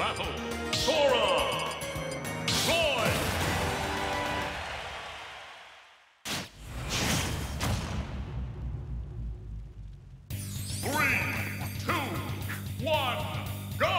battle! Sora! Three, two, one, go!